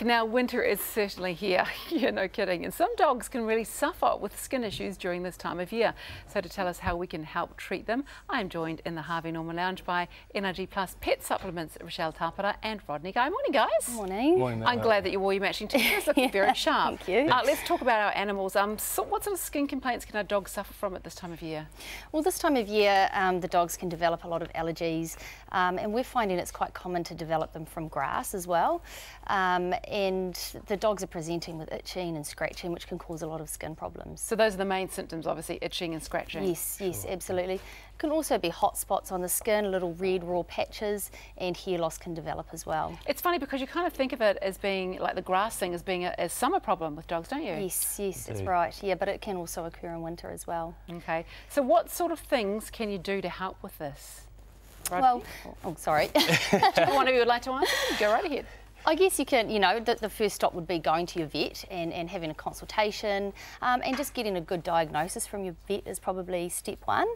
Now, winter is certainly here. yeah, no kidding. And some dogs can really suffer with skin issues during this time of year. So, to tell us how we can help treat them, I am joined in the Harvey Norman Lounge by NRG Plus Pet Supplements, Rachelle Tapara and Rodney Guy. Morning, guys. Morning. Morning, I'm glad that you wore your matching t-shirts, looking yeah, very sharp. Thank you. Uh, let's talk about our animals. Um, so what sort of skin complaints can our dogs suffer from at this time of year? Well, this time of year, um, the dogs can develop a lot of allergies, um, and we're finding it's quite common to develop them from grass as well. And the dogs are presenting with itching and scratching, which can cause a lot of skin problems. So those are the main symptoms, obviously, itching and scratching? Yes, yes, sure. absolutely. It can also be hot spots on the skin, little red raw patches, and hair loss can develop as well. It's funny because you kind of think of it as being, like the grass thing, as being a, a summer problem with dogs, don't you? Yes, yes, that's right. Yeah, but it can also occur in winter as well. Okay. So what sort of things can you do to help with this? Well, oh, sorry. One of you would like to answer? Go right ahead. I guess you can, you know, the, the, first stop would be going to your vet and, and having a consultation um, and just getting a good diagnosis from your vet is probably step one.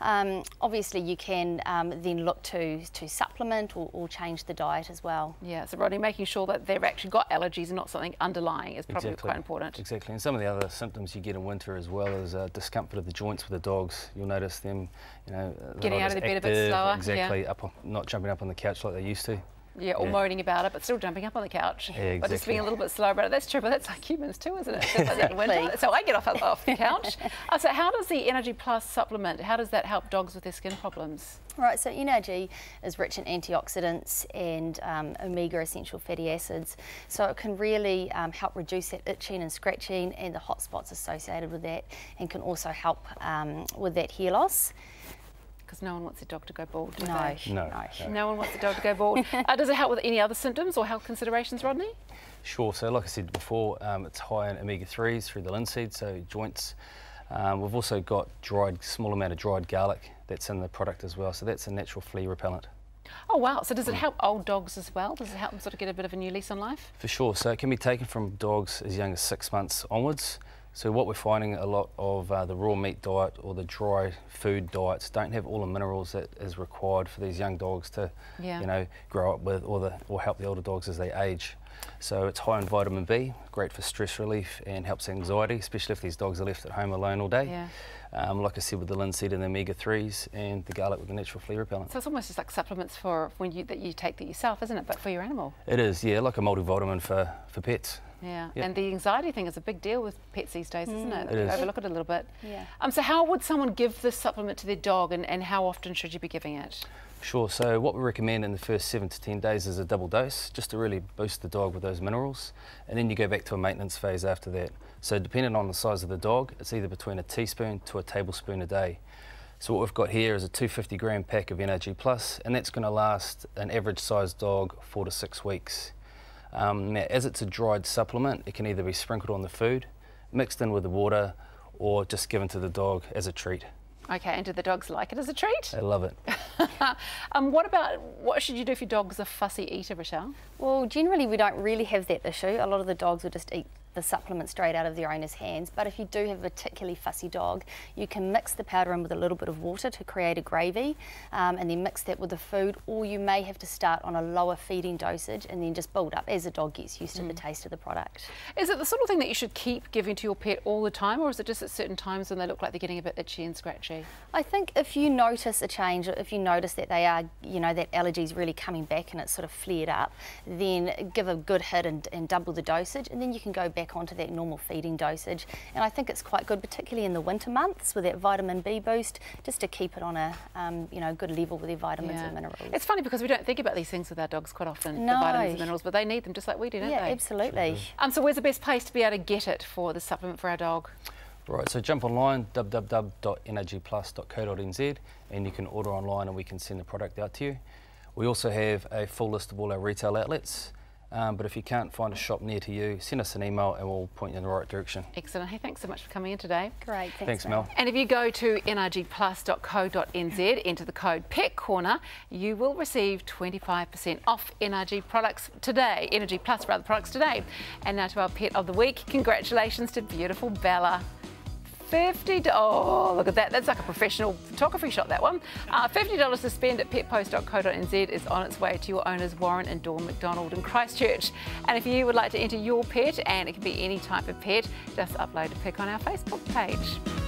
Um, obviously, you can um, then look to, to supplement or, or, change the diet as well. Yeah, so Rodney, making sure that they've actually got allergies and not something underlying is probably exactly. quite important. Exactly, and some of the other symptoms you get in winter as well is uh, discomfort of the joints with the dogs. You'll notice them, you know, getting out of the bed a bit slower. Exactly, yeah. up, not jumping up on the couch like they used to. Yeah, or yeah. moaning about it, but still jumping up on the couch. Yeah, exactly. But just being a little bit slow about it. That's true, but that's like humans too, isn't it? Like so I get off, off the couch. uh, so how does the NRG Plus supplement, how does that help dogs with their skin problems? Right, so NRG is rich in antioxidants and um, omega essential fatty acids. So it can really um, help reduce that itching and scratching and the hot spots associated with that and can also help um, with that hair loss because no one wants their dog to go bald, do no. they? No. No, no one wants the dog to go bald. uh, does it help with any other symptoms or health considerations, Rodney? Sure. So like I said before, um, it's high in omega-3s through the linseed, so joints. Um, we've also got dried, small amount of dried garlic that's in the product as well, so that's a natural flea repellent. Oh wow, so does it help old dogs as well? Does it help them sort of get a bit of a new lease on life? For sure, so it can be taken from dogs as young as six months onwards. So what we're finding a lot of uh, the raw meat diet or the dry food diets don't have all the minerals that is required for these young dogs to, yeah. you know, grow up with or the or help the older dogs as they age. So it's high in vitamin B, great for stress relief and helps anxiety, especially if these dogs are left at home alone all day. Yeah. Um, like I said, with the linseed and the omega-3s and the garlic with the natural flea repellent. So it's almost just like supplements for when you that you take that yourself, isn't it? But for your animal. It is, yeah, like a multivitamin for, for pets. Yeah, yep. and the anxiety thing is a big deal with pets these days, isn't it? It is. Overlook it a little bit. Yeah. Um, so how would someone give this supplement to their dog and, and how often should you be giving it? Sure, so what we recommend in the first seven to 10 days is a double dose, just to really boost the dog with those minerals. And then you go back to a maintenance phase after that. So depending on the size of the dog, it's either between a teaspoon to a tablespoon a day. So what we've got here is a 250 gram pack of NRG Plus, and that's going to last an average sized dog four to six weeks. Um, now, as it's a dried supplement, it can either be sprinkled on the food, mixed in with the water, or just given to the dog as a treat. Okay, and do the dogs like it as a treat? They love it. um, what about, what should you do if your dog's a fussy eater, Rachelle? Well, generally we don't really have that issue. A lot of the dogs will just eat the supplement straight out of their owner's hands. But if you do have a particularly fussy dog, you can mix the powder in with a little bit of water to create a gravy um, and then mix that with the food, or you may have to start on a lower feeding dosage and then just build up as the dog gets used to mm. the taste of the product. Is it the sort of thing that you should keep giving to your pet all the time, or is it just at certain times when they look like they're getting a bit itchy and scratchy? I think if you notice a change, if you notice that they are, you know, that allergy is really coming back and it's sort of flared up, then give a good hit and, and double the dosage, and then you can go back back onto that normal feeding dosage. And I think it's quite good, particularly in the winter months with that vitamin B boost, just to keep it on a um, you know good level with their vitamins yeah. and minerals. It's funny because we don't think about these things with our dogs quite often, no. the vitamins and minerals, but they need them just like we do, don't yeah, they? Yeah, absolutely. Um, so where's the best place to be able to get it for the supplement for our dog? Right, so jump online, www.nrgplus.co.nz, and you can order online and we can send the product out to you. We also have a full list of all our retail outlets. Um, but if you can't find a shop near to you, send us an email and we'll point you in the right direction. Excellent. Hey, thanks so much for coming in today. Great. Thanks, thanks Mel. And if you go to nrgplus.co.nz, enter the code Pet Corner, you will receive 25% off NRG products today, NRG Plus rather products today. And now to our pet of the week. Congratulations to beautiful Bella. 50 Oh, look at that. That's like a professional photography shot, that one. Uh, $50 to spend at petpost.co.nz is on its way to your owners, Warren and Dawn McDonald in Christchurch. And if you would like to enter your pet, and it can be any type of pet, just upload a pic on our Facebook page.